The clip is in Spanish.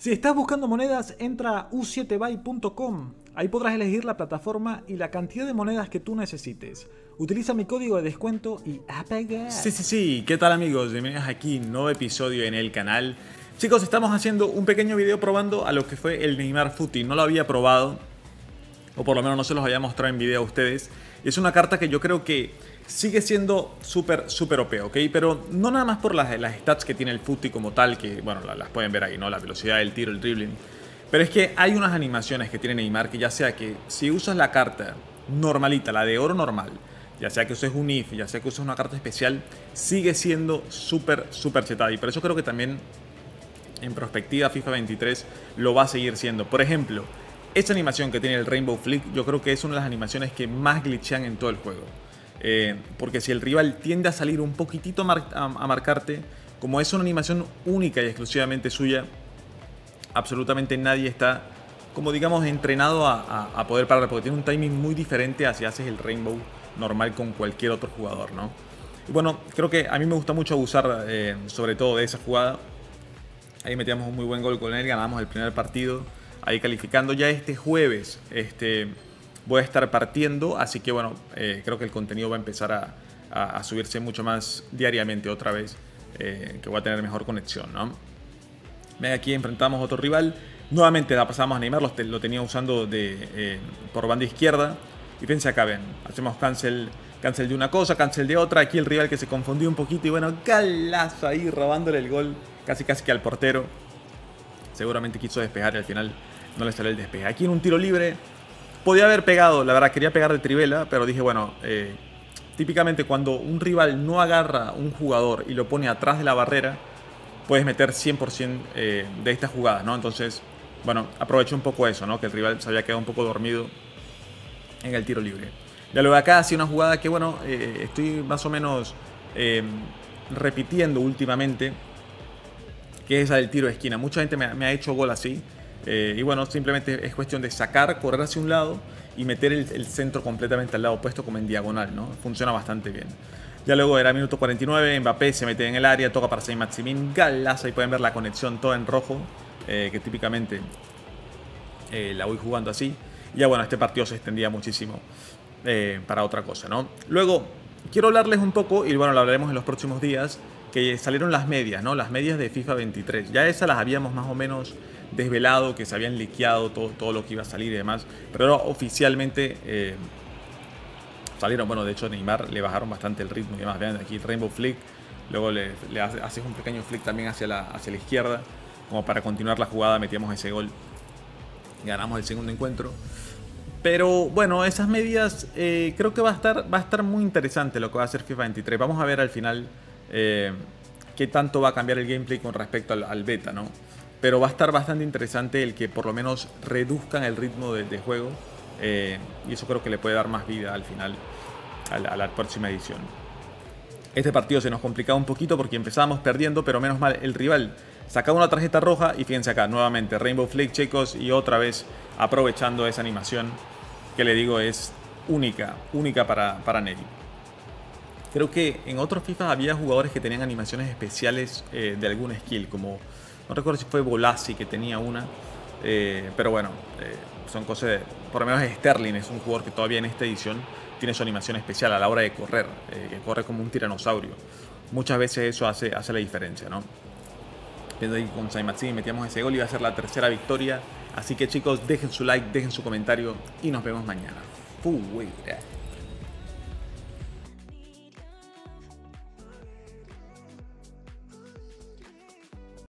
Si estás buscando monedas, entra a u7buy.com. Ahí podrás elegir la plataforma y la cantidad de monedas que tú necesites. Utiliza mi código de descuento y apaga. Sí, sí, sí. ¿Qué tal amigos? Bienvenidos aquí, nuevo episodio en el canal. Chicos, estamos haciendo un pequeño video probando a lo que fue el Neymar Footy. No lo había probado, o por lo menos no se los había mostrado en video a ustedes. Es una carta que yo creo que sigue siendo súper, súper OP, ¿ok? Pero no nada más por las, las stats que tiene el footy como tal, que, bueno, las, pueden ver ahí, ¿no? La velocidad del tiro, el dribbling. Pero es que hay unas animaciones que tiene Neymar que ya sea que si usas la carta normalita, la de oro normal, ya sea que uses un IF, ya sea que uses una carta especial, sigue siendo súper, súper chetada. Y por eso creo que también en perspectiva FIFA 23 lo va a seguir siendo. Por ejemplo, esta animación que tiene el Rainbow Flick, yo creo que es una de las animaciones que más glitchean en todo el juego. Eh, porque si el rival tiende a salir un poquitito a, marcarte, como es una animación única y exclusivamente suya, absolutamente nadie está, como digamos, entrenado a, poder parar, porque tiene un timing muy diferente a si haces el Rainbow normal con cualquier otro jugador, ¿no? Y bueno, creo que a mí me gusta mucho abusar eh, sobre todo de esa jugada. Ahí metíamos un muy buen gol con él, ganamos el primer partido, ahí calificando ya este jueves. Este, voy a estar partiendo, así que bueno, eh, creo que el contenido va a empezar a, subirse mucho más diariamente otra vez, eh, que voy a tener mejor conexión, ¿no? Aquí enfrentamos a otro rival, nuevamente la pasamos a Neymar, lo, tenía usando eh, por banda izquierda, y fíjense acá, ven, hacemos cancel, cancel de una cosa, cancel de otra, aquí el rival que se confundió un poquito y bueno, galazo ahí robándole el gol casi casi que al portero, seguramente quiso despejar y al final no le salió el despeje. Aquí en un tiro libre, Podía haber pegado, la verdad, quería pegar de trivela, pero dije, bueno, eh, típicamente cuando un rival no agarra un jugador y lo pone atrás de la barrera, puedes meter 100% eh, de esta jugada, ¿no? Entonces, bueno, aproveché un poco eso, ¿no? Que el rival se había quedado un poco dormido en el tiro libre. Ya luego acá hacía una jugada que, bueno, eh, estoy más o menos repitiendo últimamente, que es esa del tiro de esquina. Mucha gente me ha hecho gol así. Eh, y bueno, simplemente es cuestión de sacar, correr hacia un lado y meter el, centro completamente al lado opuesto como en diagonal, ¿no? Funciona bastante bien. Ya luego era minuto 49, Mbappé se mete en el área, toca para Saint Maximin, galaza y pueden ver la conexión toda en rojo, eh, que típicamente eh, la voy jugando así. Y ya bueno, este partido se extendía muchísimo para otra cosa, ¿no? Luego, quiero hablarles un poco, y bueno, lo hablaremos en los próximos días, que salieron las medias, ¿no? Las medias de FIFA 23. Ya esas las habíamos más o menos desvelado, que se habían liqueado todo, todo lo que iba a salir y demás. Pero oficialmente eh, salieron, bueno, de hecho Neymar le bajaron bastante el ritmo y demás. Vean aquí Rainbow Flick, luego le, haces un pequeño flick también hacia la, hacia la izquierda, como para continuar la jugada, metíamos ese gol. Ganamos el segundo encuentro. Pero bueno, esas medidas eh, creo que va a, estar, va a estar muy interesante lo que va a hacer FIFA 23. Vamos a ver al final eh, qué tanto va a cambiar el gameplay con respecto al, al beta, ¿no? Pero va a estar bastante interesante el que por lo menos reduzcan el ritmo de, juego. Eh, y eso creo que le puede dar más vida al final a la, próxima edición. Este partido se nos complicaba un poquito porque empezábamos perdiendo, pero menos mal el rival sacaba una tarjeta roja y fíjense acá, nuevamente Rainbow Flick chicos y otra vez aprovechando esa animación que le digo es única, única para, para Nelly. Creo que en otros FIFA había jugadores que tenían animaciones especiales eh, de algún skill, como no recuerdo si fue Bolasi que tenía una. Eh, pero bueno, eh, son cosas de. Por lo menos Sterling es un jugador que todavía en esta edición tiene su animación especial a la hora de correr, eh, que corre como un tiranosaurio. Muchas veces eso hace, hace la diferencia, ¿no? Viendo ahí con Saint metíamos ese gol y va a ser la tercera victoria. Así que chicos, dejen su like, dejen su comentario y nos vemos mañana. Fuera.